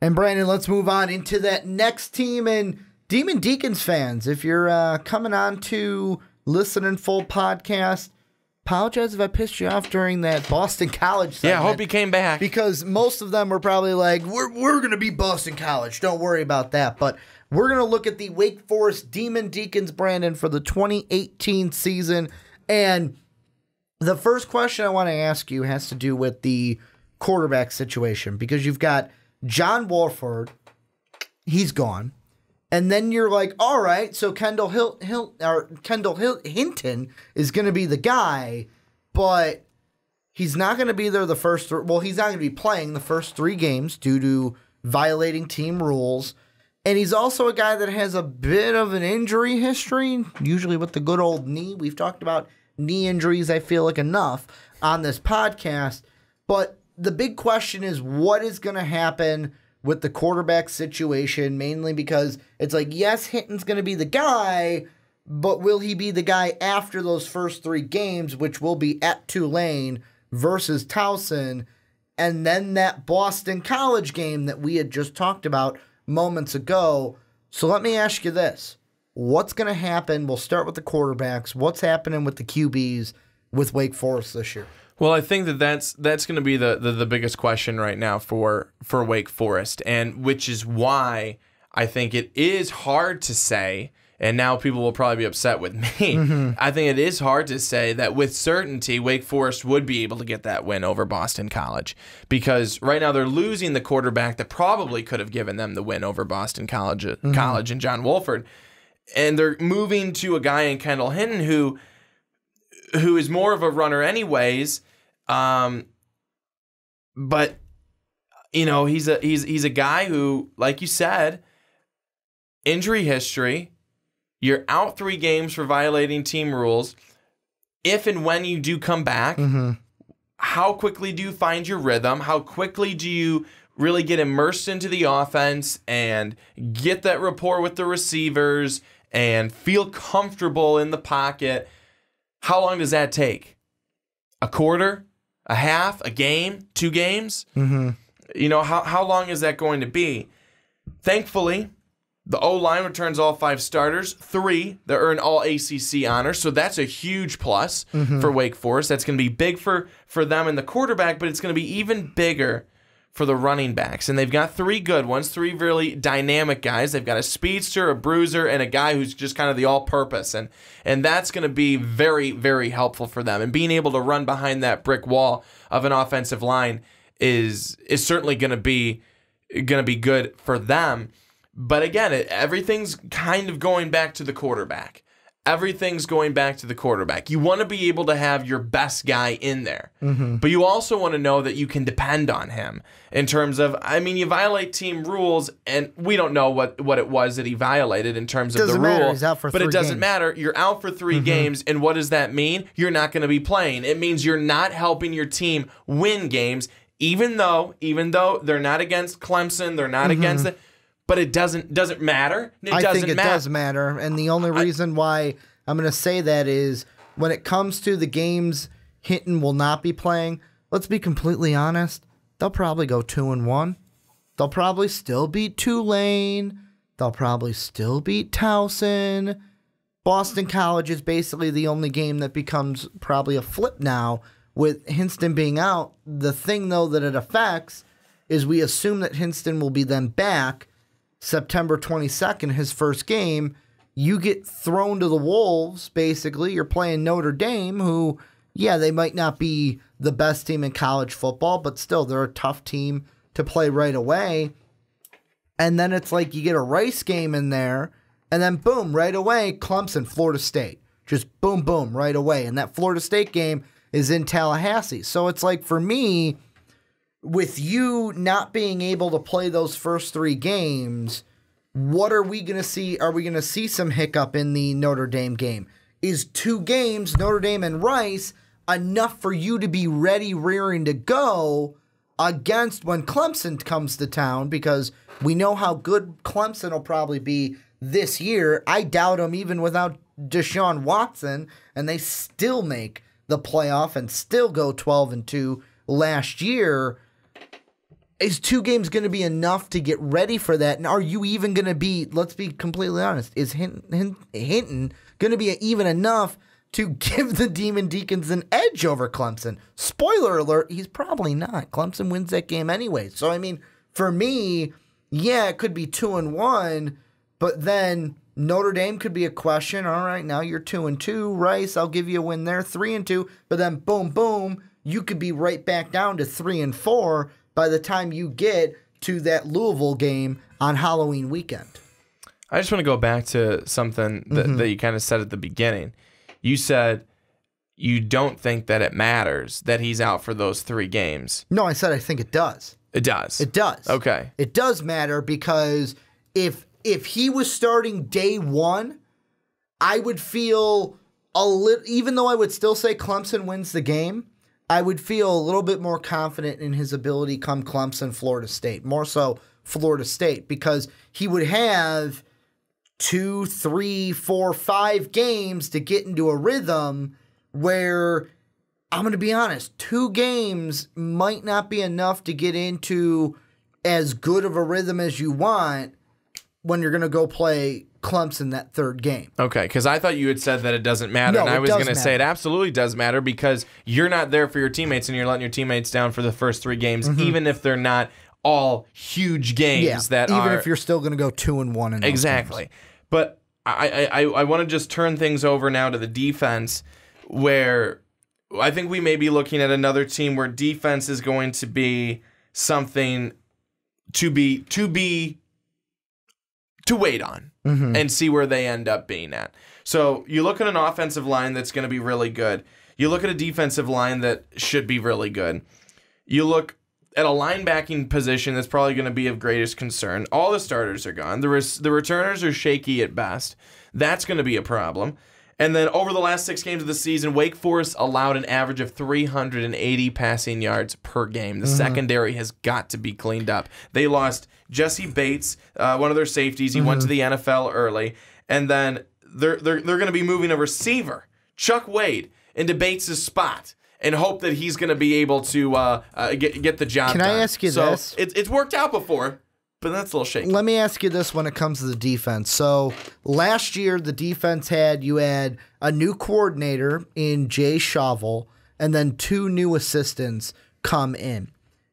And Brandon, let's move on into that next team. And Demon Deacons fans, if you're uh, coming on to listen in full podcast, apologize if I pissed you off during that Boston College. Yeah, Segment, hope you came back. because most of them were probably like, "We're we're gonna be Boston College. Don't worry about that." But we're gonna look at the Wake Forest Demon Deacons, Brandon, for the 2018 season. And the first question I want to ask you has to do with the quarterback situation because you've got John Wolford, he's gone. And then you're like, all right, so Kendall Hill, Hill or Kendall Hill, Hinton is going to be the guy, but he's not going to be there the first. Th- well, he's not going to be playing the first three games due to violating team rules, and he's also a guy that has a bit of an injury history, usually with the good old knee. We've talked about knee injuries. I feel like enough on this podcast, but the big question is what is going to happen with the quarterback situation, mainly because it's like, yes, Hinton's going to be the guy, but will he be the guy after those first three games, which will be at Tulane versus Towson, and then that Boston College game that we had just talked about moments ago? So let me ask you this. What's going to happen? We'll start with the quarterbacks. What's happening with the QBs with Wake Forest this year? Well, I think that that's that's going to be the, the the biggest question right now for for Wake Forest, and which is why I think it is hard to say. And now people will probably be upset with me. Mm-hmm. I think it is hard to say that with certainty Wake Forest would be able to get that win over Boston College because right now they're losing the quarterback that probably could have given them the win over Boston College mm-hmm. College and John Wolford, and they're moving to a guy in Kendall Hinton who who is more of a runner anyways um but you know he's a he's he's a guy who like you said injury history you're out 3 games for violating team rules. If and when you do come back how quickly do you find your rhythm? How quickly do you really get immersed into the offense and get that rapport with the receivers and feel comfortable in the pocket how long does that take? A quarter? A half? A game? Two games? Mm-hmm. You know, how, how long is that going to be? Thankfully, the O line returns all five starters, three that earn all ACC honors. So that's a huge plus for Wake Forest. That's going to be big for, for them and the quarterback, but it's going to be even bigger for the running backs. And they've got three good ones, three really dynamic guys. They've got a speedster, a bruiser, and a guy who's just kind of the all purpose. And and that's going to be very, very helpful for them. And being able to run behind that brick wall of an offensive line is is certainly going to be going to be good for them. But again, it, everything's kind of going back to the quarterback. Everything's going back to the quarterback. You want to be able to have your best guy in there, mm-hmm. but you also want to know that you can depend on him in terms of. I mean, you violate team rules, and we don't know what what it was that he violated in terms of Doesn't the matter. rule. He's out for but it doesn't games. matter. You're out for 3 mm-hmm. games, and what does that mean? You're not going to be playing. It means you're not helping your team win games, even though even though they're not against Clemson, they're not mm-hmm. against it. But it doesn't doesn't matter. It I doesn't think it matter. does matter. And the only reason why I'm going to say that is when it comes to the games Hinton will not be playing, let's be completely honest, they'll probably go 2 and 1. They'll probably still beat Tulane. They'll probably still beat Towson. Boston College is basically the only game that becomes probably a flip now with Hinton being out. The thing though that it affects is we assume that Hinton will be then back September 22nd, his first game, you get thrown to the Wolves, basically. You're playing Notre Dame, who, yeah, they might not be the best team in college football, but still, they're a tough team to play right away. And then it's like you get a Rice game in there, and then boom, right away, Clemson, Florida State. Just boom, boom, right away. And that Florida State game is in Tallahassee. So it's like for me, with you not being able to play those first three games, what are we going to see? Are we going to see some hiccup in the Notre Dame game? Is two games, Notre Dame and Rice, enough for you to be ready, rearing to go against when Clemson comes to town? Because we know how good Clemson will probably be this year. I doubt them even without Deshaun Watson, and they still make the playoff and still go 12 and 2 last year is two games going to be enough to get ready for that? And are you even going to be, let's be completely honest, is Hinton, Hinton going to be even enough to give the Demon Deacons an edge over Clemson? Spoiler alert, he's probably not. Clemson wins that game anyway. So, I mean, for me, yeah, it could be two and one, but then Notre Dame could be a question. All right, now you're two and two. Rice, I'll give you a win there, three and two. But then boom, boom, you could be right back down to three and four by the time you get to that Louisville game on Halloween weekend. I just want to go back to something that, mm-hmm. that you kind of said at the beginning. You said you don't think that it matters that he's out for those three games. No, I said I think it does. It does. It does. Okay. It does matter because if if he was starting day one, I would feel a little even though I would still say Clemson wins the game, I would feel a little bit more confident in his ability come Clemson, Florida State, more so Florida State, because he would have two, three, four, five games to get into a rhythm where I'm going to be honest, two games might not be enough to get into as good of a rhythm as you want when you're going to go play Clemson that third game. Okay, because I thought you had said that it doesn't matter, no, and I was going to say it absolutely does matter because you're not there for your teammates and you're letting your teammates down for the first three games, mm-hmm. even if they're not all huge games yeah, that even are, if you're still going to go two and one in exactly. Games. But I I, I want to just turn things over now to the defense, where I think we may be looking at another team where defense is going to be something to be to be to wait on mm-hmm. and see where they end up being at. So you look at an offensive line that's going to be really good. You look at a defensive line that should be really good. You look at a linebacking position that's probably going to be of greatest concern. All the starters are gone. The, res- the returners are shaky at best. That's going to be a problem. And then over the last six games of the season, Wake Forest allowed an average of 380 passing yards per game. The mm-hmm. secondary has got to be cleaned up. They lost Jessie Bates, uh, one of their safeties. He mm-hmm. went to the NFL early, and then they're they're they're going to be moving a receiver, Chuck Wade, into Bates' spot. And hope that he's going to be able to uh, uh, get get the job. Can done. I ask you so this? It, it's worked out before but that's a little shaky. Let me ask you this when it comes to the defense. So last year, the defense had you had a new coordinator in Jay Sawvel and then two new assistants come in.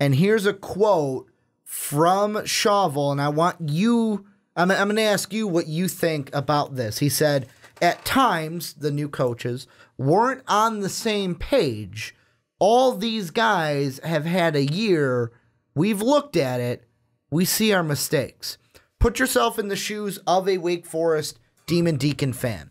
And here's a quote from Sawvel, and I want you. I'm, I'm going to ask you what you think about this. He said, at times, the new coaches weren't on the same page. All these guys have had a year. We've looked at it we see our mistakes. Put yourself in the shoes of a Wake Forest Demon Deacon fan.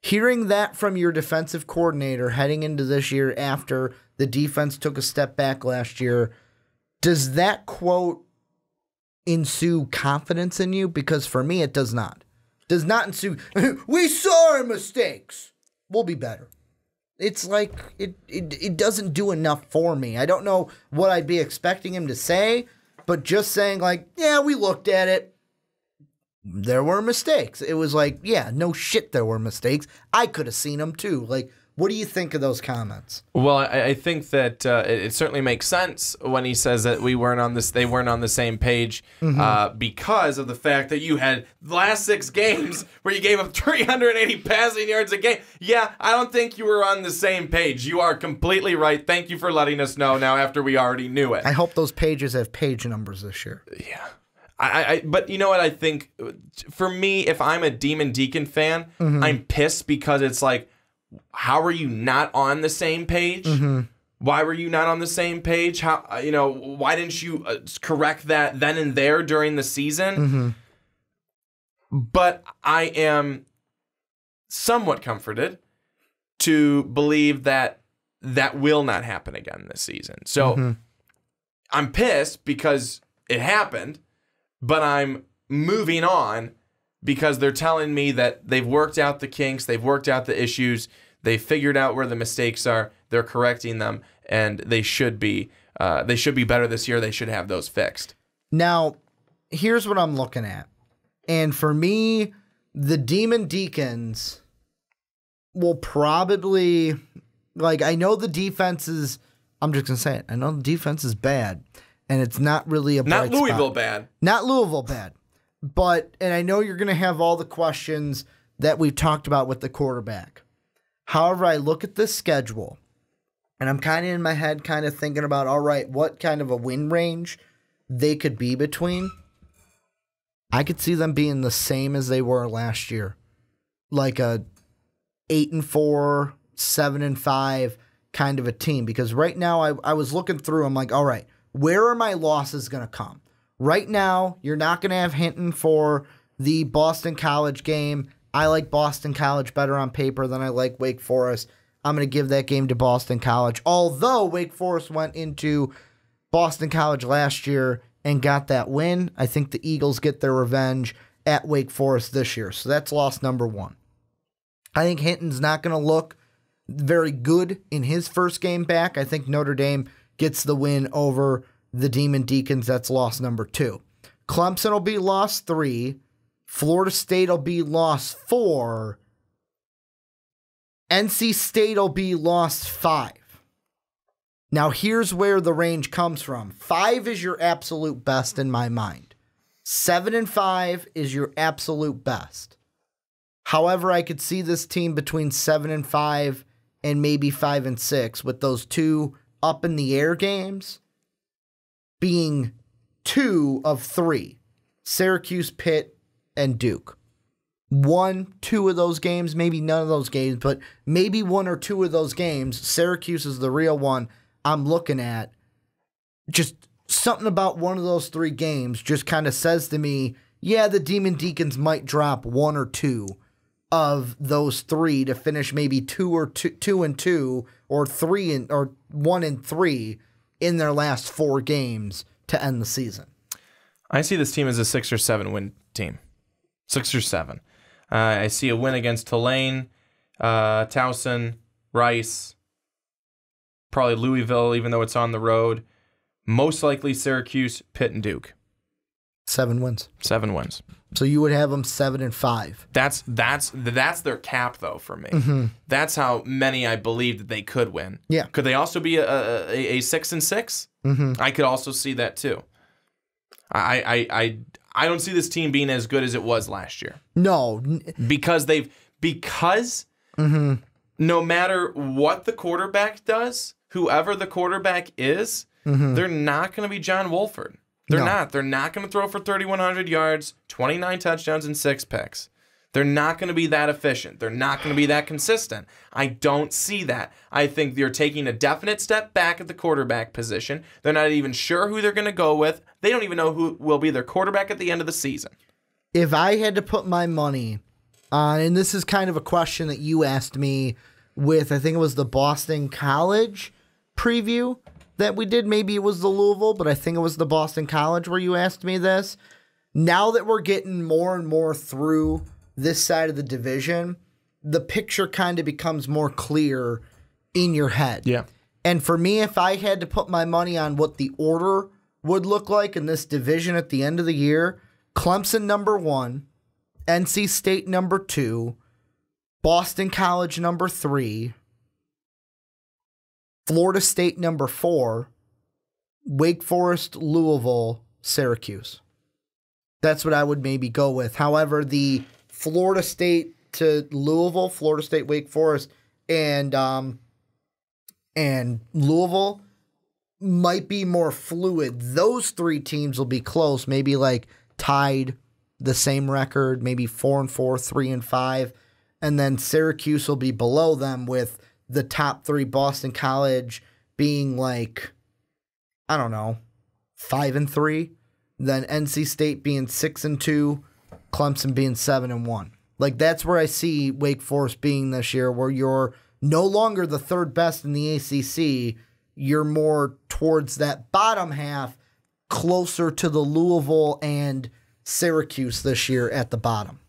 Hearing that from your defensive coordinator heading into this year after the defense took a step back last year, does that quote ensue confidence in you? Because for me, it does not. Does not ensue, we saw our mistakes. We'll be better. It's like it, it it doesn't do enough for me. I don't know what I'd be expecting him to say, but just saying, like, yeah, we looked at it. There were mistakes. It was like, yeah, no shit, there were mistakes. I could have seen them too. Like, what do you think of those comments? Well, I, I think that uh, it, it, certainly makes sense when he says that we weren't on this, they weren't on the same page mm-hmm. uh, because of the fact that you had the last six games where you gave up 380 passing yards a game. Yeah, I don't think you were on the same page. You are completely right. Thank you for letting us know now after we already knew it. I hope those pages have page numbers this year. Yeah. I, I, but you know what I think for me if I'm a Demon Deacon fan, mm-hmm. I'm pissed because it's like how are you not on the same page? Mm-hmm. Why were you not on the same page? How uh, you know why didn't you uh, correct that then and there during the season? Mm-hmm. But I am somewhat comforted to believe that that will not happen again this season. So mm-hmm. I'm pissed because it happened, but I'm moving on because they're telling me that they've worked out the kinks, they've worked out the issues, they figured out where the mistakes are, they're correcting them, and they should be uh, they should be better this year. They should have those fixed. Now, here's what I'm looking at, and for me, the Demon Deacons will probably like I know the defense is. I'm just gonna say it. I know the defense is bad. and it's not really a Not bright spot. Louisville bad. Not Louisville bad. But, and I know you're going to have all the questions that we've talked about with the quarterback. However, I look at this schedule and I'm kind of in my head, kind of thinking about, all right, what kind of a win range they could be between. I could see them being the same as they were last year. Like a eight and four, seven and five kind of a team. Because right now I, I was looking through, I'm like, all right, where are my losses going to come? Right now, you're not going to have Hinton for the Boston College game. I like Boston College better on paper than I like Wake Forest. I'm going to give that game to Boston College. Although Wake Forest went into Boston College last year and got that win, I think the Eagles get their revenge at Wake Forest this year. So that's loss number one. I think Hinton's not going to look very good in his first game back. I think Notre Dame gets the win over the Demon Deacons. That's loss number two. Clemson will be loss three. Florida State will be lost four. NC State will be lost five. Now, here's where the range comes from five is your absolute best in my mind, seven and five is your absolute best. However, I could see this team between seven and five and maybe five and six with those two up in the air games being two of three Syracuse, Pitt, and Duke. One, two of those games, maybe none of those games, but maybe one or two of those games. Syracuse is the real one I'm looking at. Just something about one of those three games just kind of says to me, yeah, the Demon Deacons might drop one or two of those three to finish maybe two or two, two and two or three and or one and three in their last four games to end the season. I see this team as a six or seven win team. Six or seven. Uh, I see a win against Tulane, uh, Towson, Rice, probably Louisville, even though it's on the road. Most likely Syracuse, Pitt, and Duke. Seven wins. Seven wins. So you would have them seven and five. That's that's that's their cap though for me. That's how many I believe that they could win. Yeah. Could they also be a, a, a six and 6 Mm-hmm. I could also see that too. I, I I I don't see this team being as good as it was last year No, because they've because no matter what the quarterback does, whoever the quarterback is, mm-hmm. they're not going to be John Wolford. They're No. not. They're not going to throw for 3,100 yards, 29 touchdowns, and six picks. They're not going to be that efficient. They're not going to be that consistent. I don't see that. I think they're taking a definite step back at the quarterback position. They're not even sure who they're going to go with. They don't even know who will be their quarterback at the end of the season. if I had to put my money on, and this is kind of a question that you asked me with, I think it was the Boston College preview that we did. Maybe it was the Louisville, but I think it was the Boston College where you asked me this. Now that we're getting more and more through this side of the division, the picture kind of becomes more clear in your head. Yeah. And for me, if I had to put my money on what the order would look like in this division at the end of the year, Clemson number one, NC State number two, Boston College number three, Florida State number four, Wake Forest, Louisville, Syracuse. That's what I would maybe go with. However, the Florida State to Louisville, Florida State, Wake Forest, and um, and Louisville might be more fluid. Those three teams will be close, maybe like tied the same record, maybe four and four, three and five. And then Syracuse will be below them with the top three Boston College being like, I don't know, five and three. Then NC State being six and two, Clemson being seven and one. Like that's where I see Wake Forest being this year, where you're no longer the third best in the ACC. You're more towards that bottom half, closer to the Louisville and Syracuse this year at the bottom.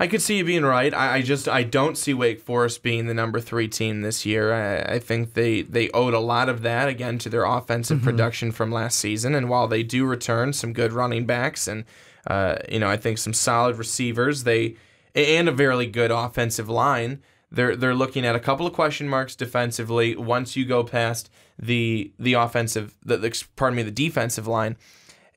I could see you being right. I, I just I don't see Wake Forest being the number three team this year. I, I think they they owed a lot of that again to their offensive production from last season. And while they do return some good running backs and uh, you know I think some solid receivers, they and a very good offensive line, they're they're looking at a couple of question marks defensively. Once you go past the the offensive, the, the pardon me, the defensive line,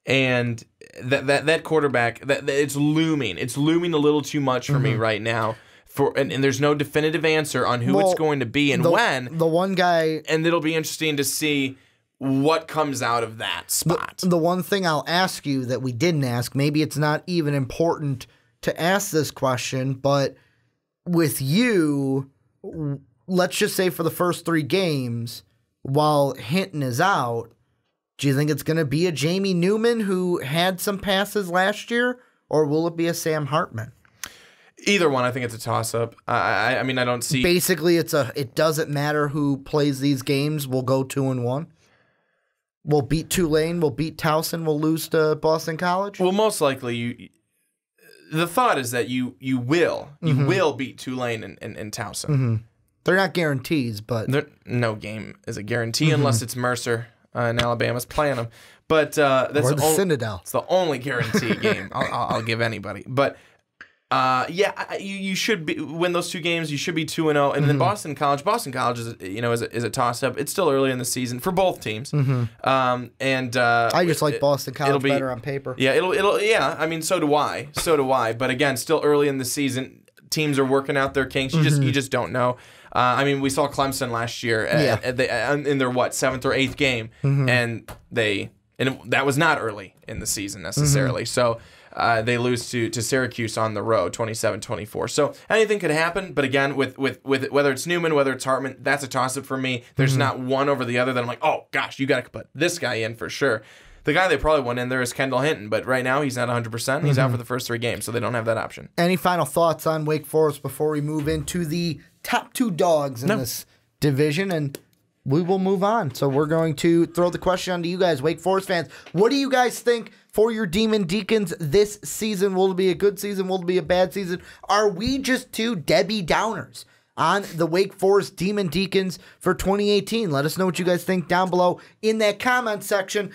and that that that quarterback, that, that it's looming. It's looming a little too much for Mm-hmm. me right now. For and, and there's no definitive answer on who Well, it's going to be and the, when, The one guy and it'll be interesting to see what comes out of that spot. The one thing I'll ask you that we didn't ask, maybe it's not even important to ask this question, but with you, let's just say for the first three games, while Hinton is out, do you think it's going to be a Jamie Newman who had some passes last year, or will it be a Sam Hartman? Either one, I think it's a toss up. I, I I mean, I don't see. Basically, it's a it doesn't matter who plays these games. We'll go two and one. We'll beat Tulane. We'll beat Towson. We'll lose to Boston College. Well, most likely you. The thought is that you you will you Mm-hmm. will beat Tulane and, and, and Towson. They're not guarantees, but There, no game is a guarantee Mm-hmm. unless it's Mercer and Alabama's playing them. But uh, that's or the the Citadel. It's the only guarantee game I'll, I'll, I'll give anybody. But uh, yeah, you, you should be win those two games. You should be two and zero. And Mm-hmm. then Boston College, Boston College is you know is a, is a toss up. It's still early in the season for both teams. Um, and uh, Mm-hmm. I just like Boston it'll College be- better on paper. Yeah, it'll it'll yeah. I mean, so do I. So do I. But again, still early in the season. Teams are working out their kinks. You just you just don't know. Uh, I mean, we saw Clemson last year at, Mm-hmm. Yeah. Mm-hmm. at the, uh, in their what seventh or eighth game, and they and it, that was not early in the season necessarily. Mm-hmm. So. Uh, they lose to, to Syracuse on the road 27-24 so anything could happen but again with with with whether it's Newman whether it's Hartman that's a toss up for me there's Mm-hmm. not one over the other that I'm like oh gosh you got to put this guy in for sure the guy they probably want in there is Kendall Hinton, but right now he's not 100%. He's Mm-hmm. out for the first three games, so they don't have that option. Any final thoughts on Wake Forest before we move into the top two dogs in this division? And we will move on. So we're going to throw the question on to you guys, Wake Forest fans. What do you guys think for your Demon Deacons this season? Will it be a good season? Will it be a bad season? Are we just two Debbie Downers? On the Wake Forest Demon Deacons for 2018. Let us know what you guys think down below in that comment section.